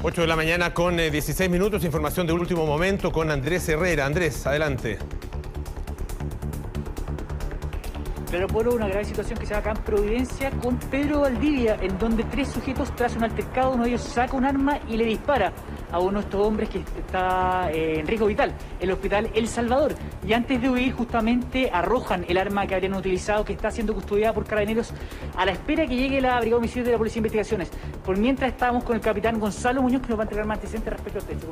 8 de la mañana con 16 eh, minutos, información de último momento con Andrés Herrera. Andrés, adelante. Claro, por una grave situación que se da acá en Providencia con Pedro Valdivia, en donde tres sujetos tras un altercado, uno de ellos saca un arma y le dispara a uno de estos hombres que está eh, en riesgo vital, el hospital El Salvador. Y antes de huir, justamente arrojan el arma que habrían utilizado, que está siendo custodiada por carabineros, a la espera que llegue la Brigada de Homicidios de la Policía de Investigaciones. Por mientras estamos con el capitán Gonzalo Muñoz, que nos va a entregar más antecedentes respecto a este hecho.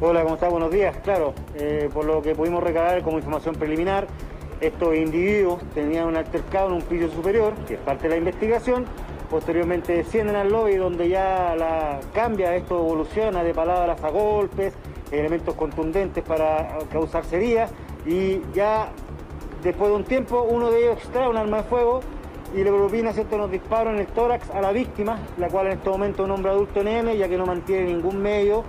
Hola, ¿cómo está? Buenos días. Claro, eh, por lo que pudimos recabar como información preliminar, estos individuos tenían un altercado en un piso superior, que es parte de la investigación. Posteriormente descienden al lobby donde ya la cambia, esto evoluciona de palabras a golpes, elementos contundentes para causar heridas y ya después de un tiempo uno de ellos extrae un arma de fuego y le propina cierto unos disparos en el tórax a la víctima, la cual en este momento es un hombre adulto NN, ya que no mantiene ningún medio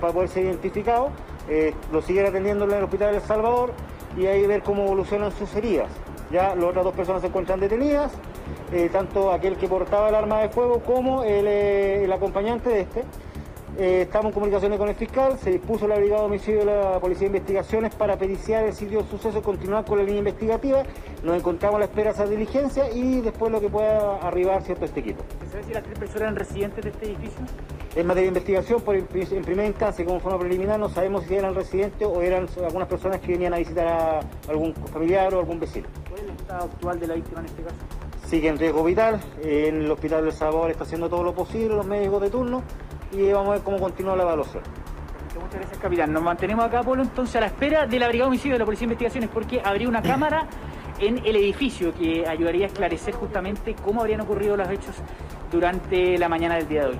para poder ser identificado. Eh, lo siguen atendiendo en el hospital de El Salvador y ahí ver cómo evolucionan sus heridas. Ya las otras dos personas se encuentran detenidas, eh, tanto aquel que portaba el arma de fuego como el, eh, acompañante de este. Eh, estamos en comunicaciones con el fiscal, se dispuso la brigada de homicidio de la Policía de Investigaciones para periciar el sitio de suceso y continuar con la línea investigativa. Nos encontramos a la espera de esa diligencia y después lo que pueda arribar cierto este equipo. ¿Se sabe si las tres personas eran residentes de este edificio? En materia de investigación, por en primera instancia, como forma preliminar, no sabemos si eran residentes o eran algunas personas que venían a visitar a algún familiar o algún vecino. ¿Cuál es el estado actual de la víctima en este caso? Sigue en riesgo vital, en el Hospital del Salvador está haciendo todo lo posible, los médicos de turno, y vamos a ver cómo continúa la evaluación. Muchas gracias, capitán. Nos mantenemos acá, Polo, entonces a la espera de la Brigada de Homicidio de la Policía de Investigaciones, porque habría una cámara en el edificio que ayudaría a esclarecer justamente cómo habrían ocurrido los hechos durante la mañana del día de hoy.